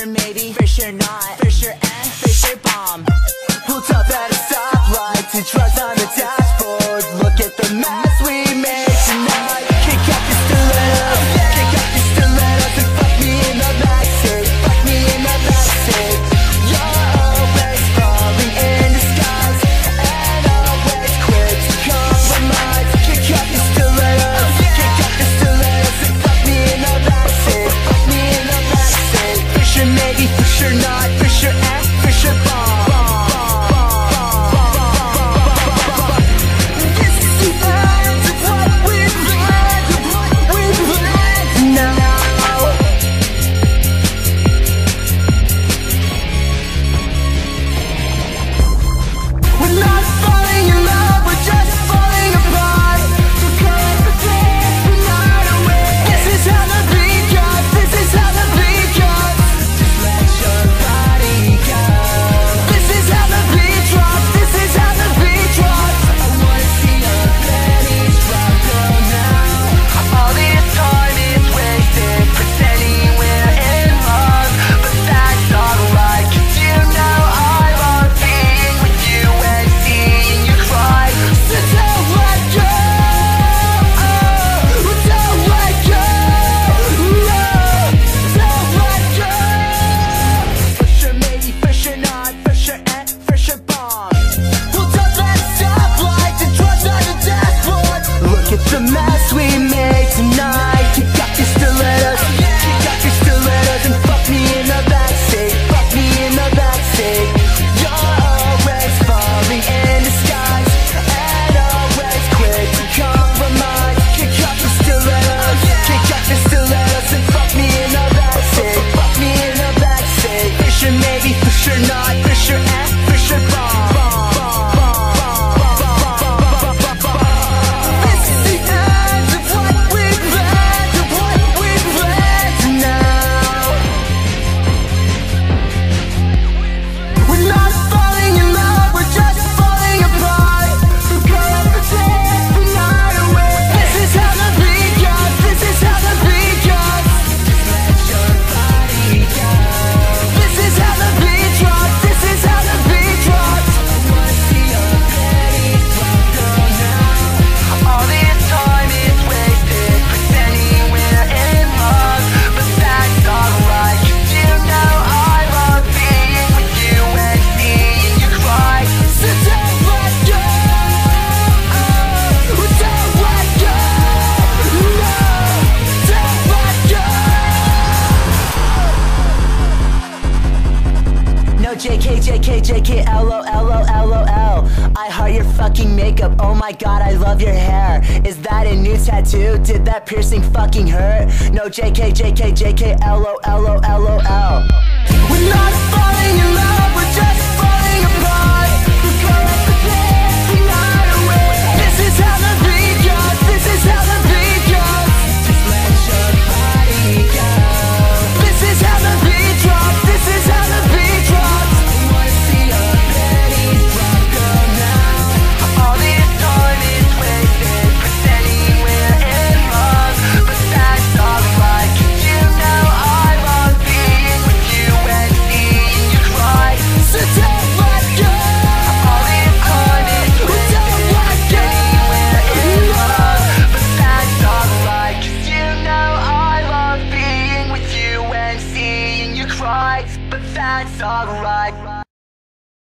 sure maybe, for sure not, for sure and for sure bomb. Pulled up at a stoplight to drugs on the dashboard. Look at the mess we made. Yo, JK, JK, JK, LO, LOL. I heart your fucking makeup, oh my god, I love your hair. Is that a new tattoo? Did that piercing fucking hurt? No, JK, JK, JK, LO, LOL. We're not falling in love. It's alright